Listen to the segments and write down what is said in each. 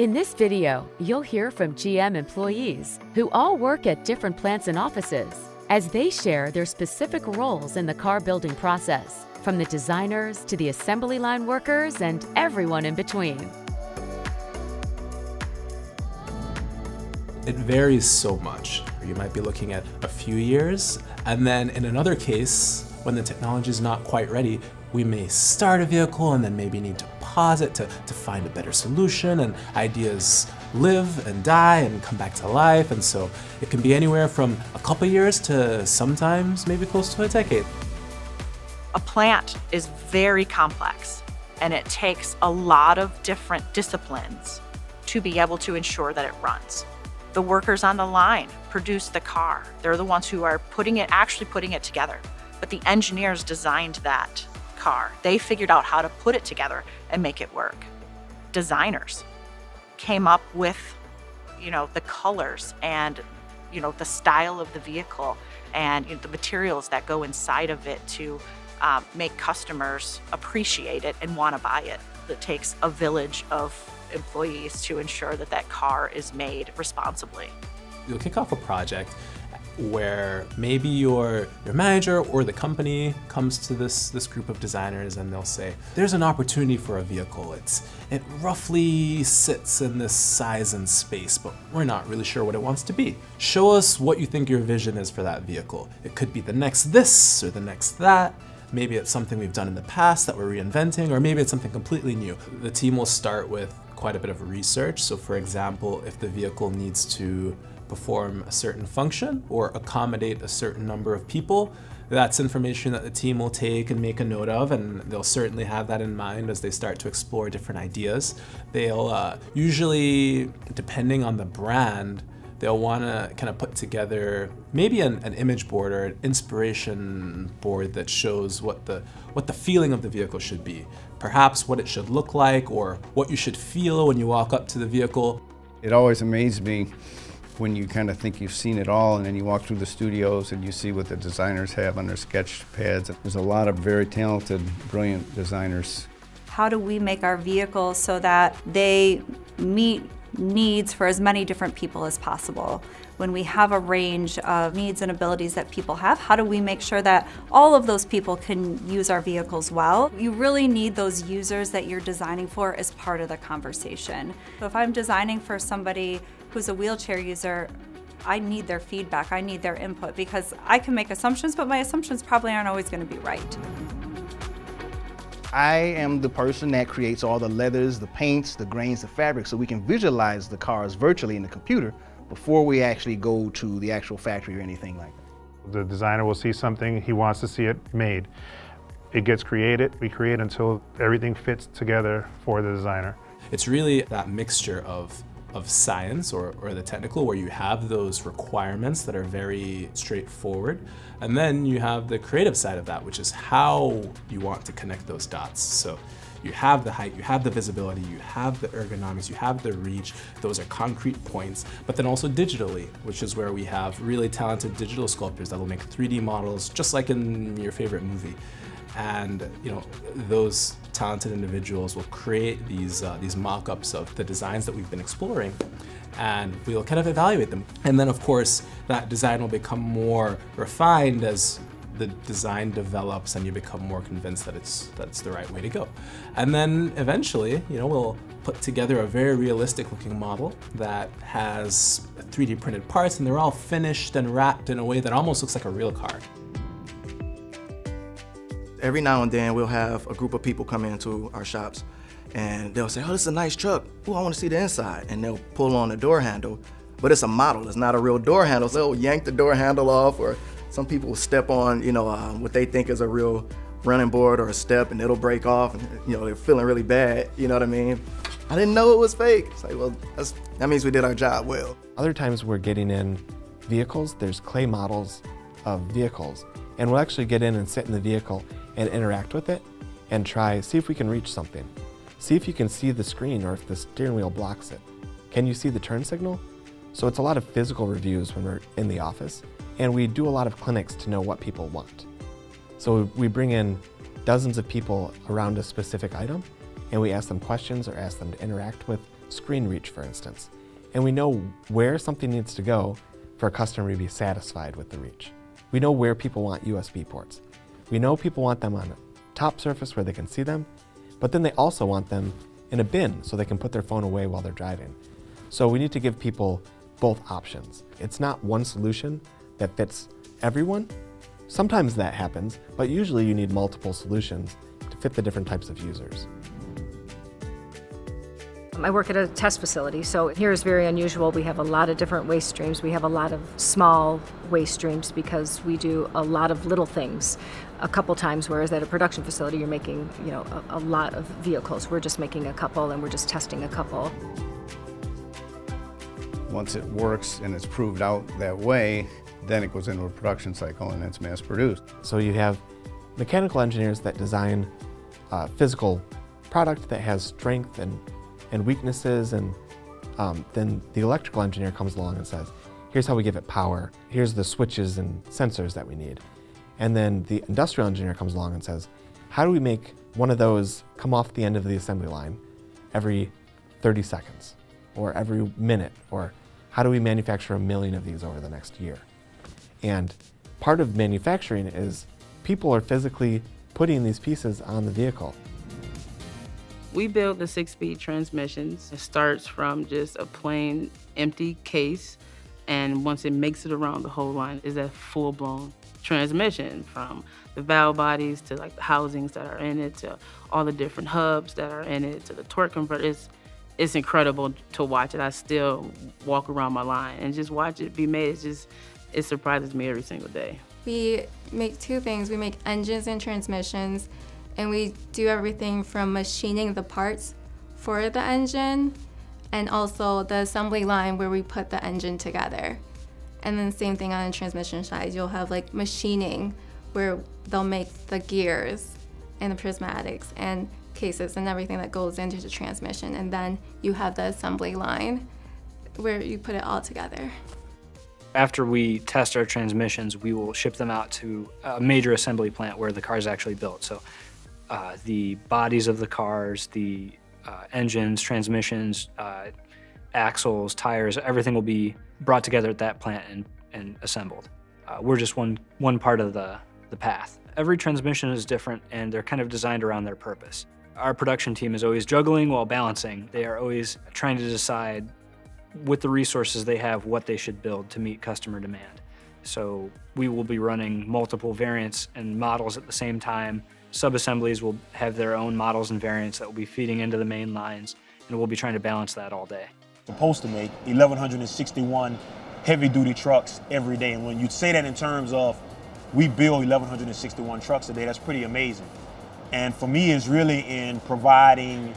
In this video, you'll hear from GM employees who all work at different plants and offices as they share their specific roles in the car building process, from the designers to the assembly line workers and everyone in between. It varies so much. You might be looking at a few years, and then in another case, when the technology is not quite ready, we may start a vehicle and then maybe need to to, to find a better solution and ideas live and die and come back to life and so it can be anywhere from a couple years to sometimes maybe close to a decade. A plant is very complex and it takes a lot of different disciplines to be able to ensure that it runs. The workers on the line produce the car. They're the ones who are putting it, actually putting it together. But the engineers designed that car. They figured out how to put it together and make it work. Designers came up with, you know, the colors and, you know, the style of the vehicle and you know, the materials that go inside of it to um, make customers appreciate it and want to buy it. It takes a village of employees to ensure that that car is made responsibly. You'll kick off a project where maybe your your manager or the company comes to this this group of designers and they'll say there's an opportunity for a vehicle. It's it roughly sits in this size and space but we're not really sure what it wants to be. Show us what you think your vision is for that vehicle. It could be the next this or the next that. Maybe it's something we've done in the past that we're reinventing or maybe it's something completely new. The team will start with quite a bit of research. So for example if the vehicle needs to perform a certain function or accommodate a certain number of people. That's information that the team will take and make a note of, and they'll certainly have that in mind as they start to explore different ideas. They'll uh, usually, depending on the brand, they'll want to kind of put together maybe an, an, image board or an inspiration board that shows what the what the feeling of the vehicle should be perhaps what it should look like or what you should feel when you walk up to the vehicle it always amazed me when you kind of think you've seen it all and then you walk through the studios and you see what the designers have on their sketch pads. There's a lot of very talented, brilliant designers. How do we make our vehicles so that they meet needs for as many different people as possible? When we have a range of needs and abilities that people have, how do we make sure that all of those people can use our vehicles well? You really need those users that you're designing for as part of the conversation. So if I'm designing for somebody who's a wheelchair user, I need their feedback, I need their input because I can make assumptions, but my assumptions probably aren't always going to be right. I am the person that creates all the leathers, the paints, the grains, the fabric, so we can visualize the cars virtually in the computer before we actually go to the actual factory or anything like that. The designer will see something, he wants to see it made. It gets created, we create until everything fits together for the designer. It's really that mixture of of science or, or the technical where you have those requirements that are very straightforward. And then you have the creative side of that which is how you want to connect those dots. So you have the height, you have the visibility, you have the ergonomics, you have the reach, those are concrete points, but then also digitally, which is where we have really talented digital sculptors that will make 3D models just like in your favorite movie and you know those talented individuals will create these uh, these mock-ups of the designs that we've been exploring and we'll kind of evaluate them. And then of course that design will become more refined as the design develops and you become more convinced that it's that's the right way to go. And then eventually you know we'll put together a very realistic looking model that has 3d printed parts and they're all finished and wrapped in a way that almost looks like a real car every now and then we'll have a group of people come into our shops and they'll say, oh, this is a nice truck. Oh, I want to see the inside. And they'll pull on the door handle, but it's a model. It's not a real door handle. So they'll yank the door handle off or some people will step on, you know, uh, what they think is a real running board or a step and it'll break off and, you know, they're feeling really bad. You know what I mean? I didn't know it was fake. It's like, well, that means we did our job well. Other times we're getting in vehicles, there's clay models of vehicles, and we'll actually get in and sit in the vehicle and interact with it and try, see if we can reach something. See if you can see the screen or if the steering wheel blocks it. Can you see the turn signal? So it's a lot of physical reviews when we're in the office, and we do a lot of clinics to know what people want. So we bring in dozens of people around a specific item, and we ask them questions or ask them to interact with screen reach, for instance. And we know where something needs to go for a customer to be satisfied with the reach. We know where people want USB ports. We know people want them on a top surface where they can see them, but then they also want them in a bin so they can put their phone away while they're driving. So we need to give people both options. It's not one solution that fits everyone. Sometimes that happens, but usually you need multiple solutions to fit the different types of users. I work at a test facility, so here is very unusual. We have a lot of different waste streams. We have a lot of small waste streams because we do a lot of little things a couple times, whereas at a production facility you're making, you know, a, a lot of vehicles. We're just making a couple and we're just testing a couple. Once it works and it's proved out that way, then it goes into a production cycle and it's mass produced. So you have mechanical engineers that design a physical product that has strength and, and weaknesses, and um, then the electrical engineer comes along and says, here's how we give it power, here's the switches and sensors that we need. And then the industrial engineer comes along and says, how do we make one of those come off the end of the assembly line every 30 seconds or every minute or how do we manufacture a million of these over the next year? And part of manufacturing is people are physically putting these pieces on the vehicle. We build the six-speed transmissions. It starts from just a plain empty case, and once it makes it around the whole line, is a full-blown transmission from the valve bodies to like the housings that are in it to all the different hubs that are in it to the torque converter. It's, it's incredible to watch it. I still walk around my line and just watch it be made. It's just, it surprises me every single day. We make two things. We make engines and transmissions, and we do everything from machining the parts for the engine and also the assembly line where we put the engine together. And then same thing on the transmission side. You'll have like machining where they'll make the gears and the prismatics and cases and everything that goes into the transmission. And then you have the assembly line where you put it all together. After we test our transmissions, we will ship them out to a major assembly plant where the car is actually built. So uh, the bodies of the cars, the uh, engines, transmissions, uh, axles, tires, everything will be brought together at that plant and, and assembled. Uh, we're just one, one part of the, the path. Every transmission is different and they're kind of designed around their purpose. Our production team is always juggling while balancing. They are always trying to decide with the resources they have what they should build to meet customer demand. So we will be running multiple variants and models at the same time. Sub-assemblies will have their own models and variants that will be feeding into the main lines, and we'll be trying to balance that all day. Supposed to make 1,161 heavy-duty trucks every day, and when you say that in terms of we build 1,161 trucks a day, that's pretty amazing. And for me, it's really in providing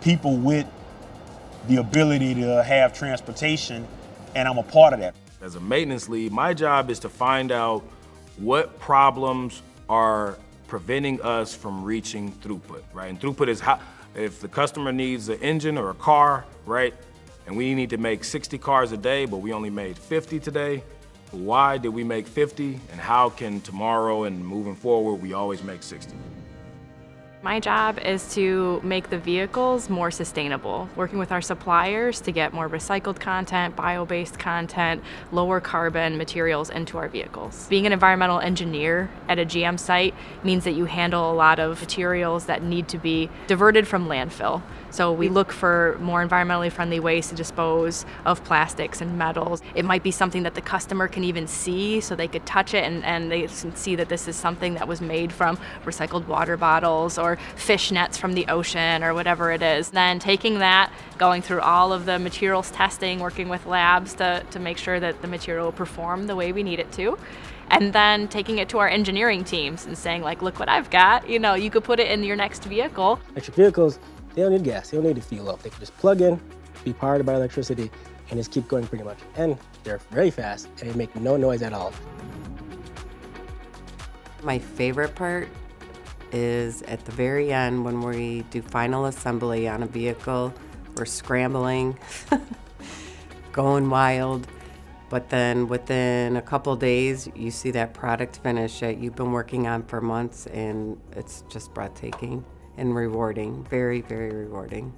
people with the ability to have transportation, and I'm a part of that. As a maintenance lead, my job is to find out what problems are preventing us from reaching throughput, right? And throughput is how, if the customer needs an engine or a car, right? And we need to make 60 cars a day, but we only made 50 today. Why did we make 50? And how can tomorrow and moving forward, we always make 60? My job is to make the vehicles more sustainable, working with our suppliers to get more recycled content, bio-based content, lower carbon materials into our vehicles. Being an environmental engineer at a GM site means that you handle a lot of materials that need to be diverted from landfill. So we look for more environmentally friendly ways to dispose of plastics and metals. It might be something that the customer can even see so they could touch it and, and they can see that this is something that was made from recycled water bottles or fish nets from the ocean or whatever it is. Then taking that, going through all of the materials testing, working with labs to, to make sure that the material will perform the way we need it to and then taking it to our engineering teams and saying like look what i've got you know you could put it in your next vehicle electric vehicles they don't need gas. They don't need to fuel up. They can just plug in, be powered by electricity, and just keep going pretty much. And they're very fast, and they make no noise at all. My favorite part is at the very end when we do final assembly on a vehicle. We're scrambling, going wild. But then within a couple days, you see that product finish that you've been working on for months, and it's just breathtaking and rewarding. Very, very rewarding.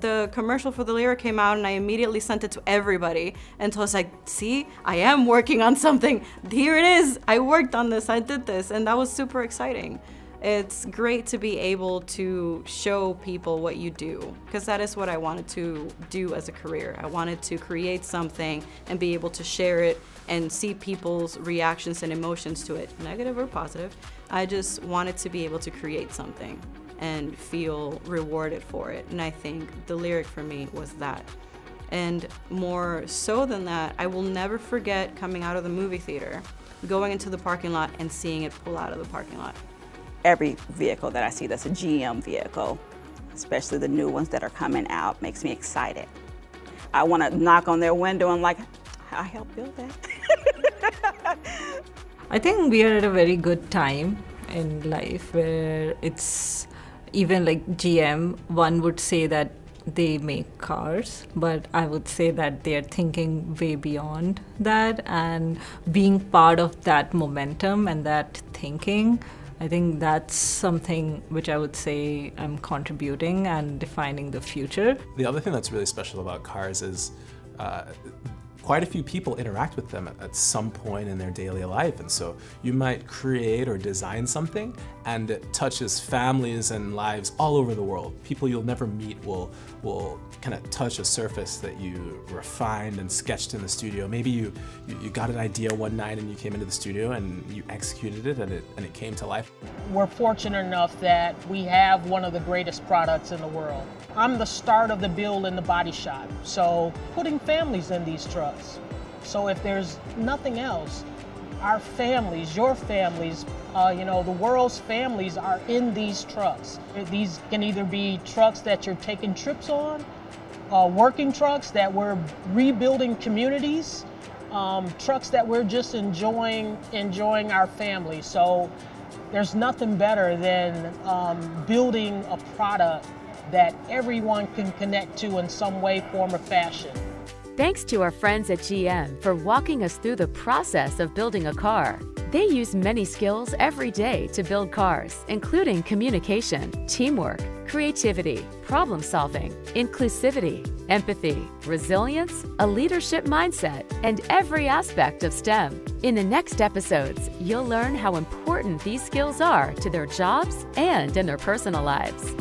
the commercial for the Lyriq came out and I immediately sent it to everybody. And so I was like, see, I am working on something. Here it is. I worked on this. I did this. And that was super exciting. It's great to be able to show people what you do because that is what I wanted to do as a career. I wanted to create something and be able to share it and see people's reactions and emotions to it, negative or positive. I just wanted to be able to create something and feel rewarded for it. And I think the Lyriq for me was that. And more so than that, I will never forget coming out of the movie theater, going into the parking lot and seeing it pull out of the parking lot. Every vehicle that I see that's a GM vehicle, especially the new ones that are coming out, makes me excited. I want to knock on their window and like, I helped build that. I think we are at a very good time in life where it's even like GM, one would say that they make cars, but I would say that they're thinking way beyond that and being part of that momentum and that thinking. I think that's something which I would say I'm contributing and defining the future. The other thing that's really special about cars is uh, quite a few people interact with them at, some point in their daily life. And so you might create or design something and it touches families and lives all over the world. People you'll never meet will, will kind of touch a surface that you refined and sketched in the studio. Maybe you, you, you got an idea one night and you came into the studio and you executed it and, it and it came to life. We're fortunate enough that we have one of the greatest products in the world. I'm the start of the build in the body shop. So putting families in these trucks. So if there's nothing else, our families, your families, uh, you know, the world's families are in these trucks. These can either be trucks that you're taking trips on, uh, working trucks that we're rebuilding communities, um, trucks that we're just enjoying enjoying our family. So there's nothing better than um, building a product that everyone can connect to in some way, form, or fashion. Thanks to our friends at GM for walking us through the process of building a car. They use many skills every day to build cars, including communication, teamwork, creativity, problem solving, inclusivity, empathy, resilience, a leadership mindset, and every aspect of STEM. In the next episodes, you'll learn how important these skills are to their jobs and in their personal lives.